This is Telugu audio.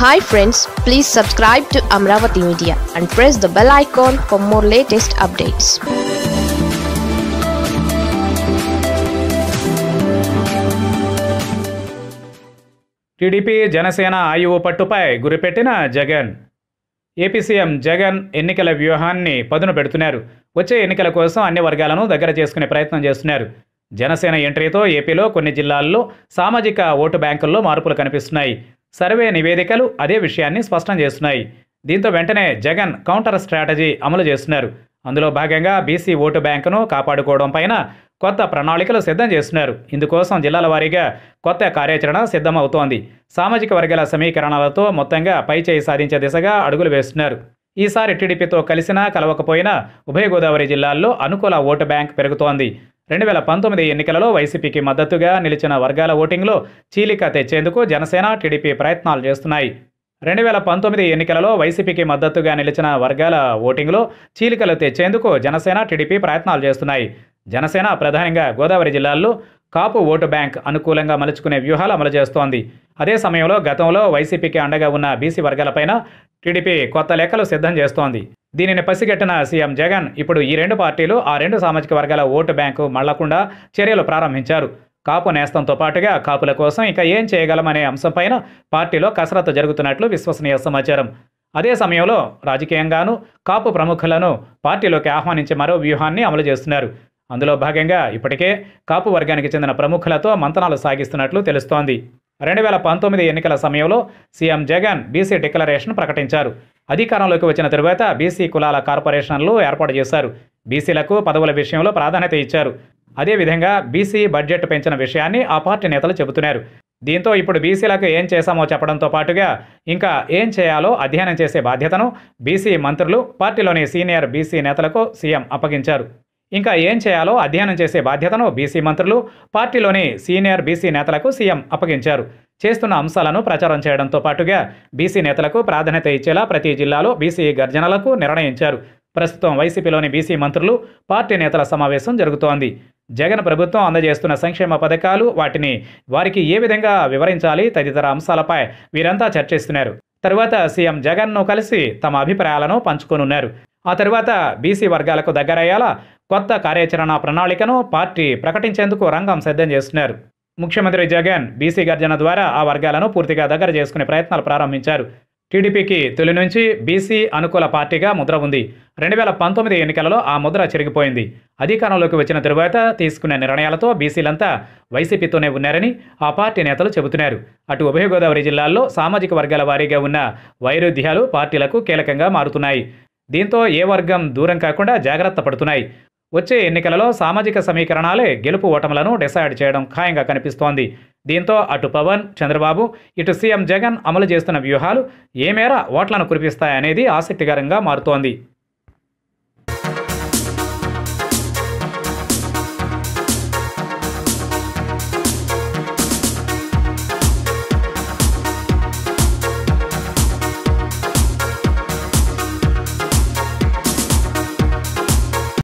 Hi friends please subscribe to Amaravati media and press the bell icon for more latest updates TDP Janasena ఆయువు పట్టుపై గురిపెట్టిన జగన్ ఏపీ సీఎం జగన్ ఎన్నికల వ్యూహాన్ని పదును పెడుతున్నారు. వచ్చే ఎన్నికల కోసం అన్ని వర్గాలను దగ్గర చేసుకునే ప్రయత్నం చేస్తున్నారు. జనసేన ఎంట్రీతో ఏపీలో కొన్ని జిల్లాల్లో సామాజిక ఓటు బ్యాంకుల్లో మార్పులు కనిపిస్తున్నాయి. సర్వే నివేదికలు అదే విషయాన్ని స్పష్టం చేస్తున్నాయి. దీంతో వెంటనే జగన్ కౌంటర్ స్ట్రాటజీ అమలు చేస్తున్నారు. అందులో భాగంగా బీసీ ఓటు బ్యాంకును కాపాడుకోవడం పైన కొత్త ప్రణాళికలు సిద్ధం చేస్తున్నారు. ఇందుకోసం జిల్లాల వారీగా కొత్త కార్యాచరణ సిద్ధమవుతోంది. సామాజిక వర్గాల సమీకరణలతో మొత్తంగా పైచేయి సాధించే దిశగా అడుగులు వేస్తున్నారు. ఈసారి టీడీపీతో కలిసినా కలవకపోయినా ఉభయ గోదావరి జిల్లాల్లో అనుకూల ఓటు బ్యాంక్ పెరుగుతోంది. రెండు వేల పంతొమ్మిది ఎన్నికలలో వైసీపీకి మద్దతుగా నిలిచిన వర్గాల ఓటింగ్లో చీలిక తెచ్చేందుకు జనసేన టీడీపీ ప్రయత్నాలు చేస్తున్నాయి. రెండు వేల పంతొమ్మిది ఎన్నికలలో వైసీపీకి మద్దతుగా నిలిచిన వర్గాల ఓటింగ్లో చీలికలు తెచ్చేందుకు జనసేన టీడీపీ ప్రయత్నాలు చేస్తున్నాయి. జనసేన ప్రధానంగా గోదావరి జిల్లాల్లో కాపు ఓటు బ్యాంక్ అనుకూలంగా మలుచుకునే వ్యూహాలు అమలు చేస్తోంది. అదే సమయంలో గతంలో వైసీపీకి అండగా ఉన్న బీసీ వర్గాలపైన టీడీపీ కొత్త లెక్కలు సిద్ధం చేస్తోంది. దీనిని పసిగట్టిన సీఎం జగన్ ఇప్పుడు ఈ రెండు పార్టీలు ఆ రెండు సామాజిక వర్గాల ఓటు బ్యాంకు మళ్ళకుండా చర్యలు ప్రారంభించారు. కాపు నేస్తంతో పాటుగా కాపుల కోసం ఇక ఏం చేయగలమనే అంశంపైన పార్టీలో కసరత్తు జరుగుతున్నట్లు విశ్వసనీయ సమాచారం. అదే సమయంలో రాజకీయంగానూ కాపు ప్రముఖులను పార్టీలోకి ఆహ్వానించే మరో వ్యూహాన్ని అమలు చేస్తున్నారు. అందులో భాగంగా ఇప్పటికే కాపు వర్గానికి చెందిన ప్రముఖులతో మంతనాలు సాగిస్తున్నట్లు తెలుస్తోంది. రెండు వేల పంతొమ్మిది ఎన్నికల సమయంలో సీఎం జగన్ బీసీ డిక్లరేషన్ ప్రకటించారు. అధికారంలోకి వచ్చిన తరువాత బీసీ కులాల కార్పొరేషన్లు ఏర్పాటు చేశారు. బీసీలకు పదవుల విషయంలో ప్రాధాన్యత ఇచ్చారు. అదేవిధంగా బీసీ బడ్జెట్ పెంచిన విషయాన్ని ఆ పార్టీ నేతలు చెబుతున్నారు. దీంతో ఇప్పుడు బీసీలకు ఏం చేశామో చెప్పడంతో పాటుగా ఇంకా ఏం చేయాలో అధ్యయనం చేసే బాధ్యతను బీసీ మంత్రులు పార్టీలోని సీనియర్ బీసీ నేతలకు సీఎం అప్పగించారు. ఇంకా ఏం చేయాలో అధ్యయనం చేసే బాధ్యతను బీసీ మంత్రులు పార్టీలోని సీనియర్ బీసీ నేతలకు సీఎం అప్పగించారు. చేస్తున్న అంశాలను ప్రచారం చేయడంతో పాటుగా బీసీ నేతలకు ప్రాధాన్యత ఇచ్చేలా ప్రతి జిల్లాలో బీసీ గర్జనలకు నిర్ణయించారు. ప్రస్తుతం వైసీపీలోని బీసీ మంత్రులు పార్టీ నేతల సమావేశం జరుగుతోంది. జగన్ ప్రభుత్వం అందజేస్తున్న సంక్షేమ పథకాలు వాటిని వారికి ఏ విధంగా వివరించాలి తదితర అంశాలపై వీరంతా చర్చిస్తున్నారు. తరువాత సీఎం జగన్ను కలిసి తమ అభిప్రాయాలను పంచుకోనున్నారు. ఆ తరువాత బీసీ వర్గాలకు దగ్గరయ్యేలా కొత్త కార్యాచరణ ప్రణాళికను పార్టీ ప్రకటించేందుకు రంగం సిద్ధం చేస్తున్నారు. ముఖ్యమంత్రి జగన్ బీసీ గర్జన ద్వారా ఆ వర్గాలను పూర్తిగా దగ్గర చేసుకునే ప్రయత్నాలు ప్రారంభించారు. టీడీపీకి తొలి నుంచి బీసీ అనుకూల పార్టీగా ముద్ర ఉంది. రెండు వేల పంతొమ్మిది ఎన్నికలలో ఆ ముద్ర చెరిగిపోయింది. అధికారంలోకి వచ్చిన తరువాత తీసుకున్న నిర్ణయాలతో బీసీలంతా వైసీపీతోనే ఉన్నారని ఆ పార్టీ నేతలు చెబుతున్నారు. అటు ఉభయ గోదావరి జిల్లాల్లో సామాజిక వర్గాల వారీగా ఉన్న వైరుధ్యాలు పార్టీలకు కీలకంగా మారుతున్నాయి. దీంతో ఏ వర్గం దూరం కాకుండా జాగ్రత్త పడుతున్నాయి. వచ్చే ఎన్నికలలో సామాజిక సమీకరణాలే గెలుపు ఓటములను డిసైడ్ చేయడం ఖాయంగా కనిపిస్తోంది. దీంతో అటు పవన్ చంద్రబాబు ఇటు సీఎం జగన్ అమలు చేస్తున్న వ్యూహాలు ఏ మేర ఓట్లను కురిపిస్తాయనేది ఆసక్తికరంగా మారుతోంది.